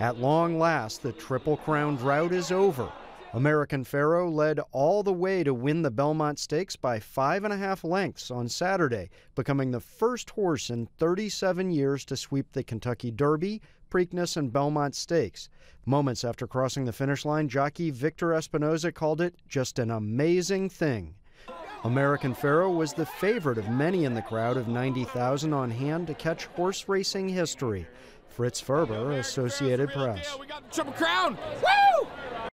At long last, the Triple Crown drought is over. American Pharoah led all the way to win the Belmont Stakes by five and a half lengths on Saturday, becoming the first horse in 37 years to sweep the Kentucky Derby, Preakness, and Belmont Stakes. Moments after crossing the finish line, jockey Victor Espinoza called it just an amazing thing. American Pharoah was the favorite of many in the crowd of 90,000 on hand to catch horse racing history. Fritz Ferber, Associated Press. We got the Triple Crown. Woo!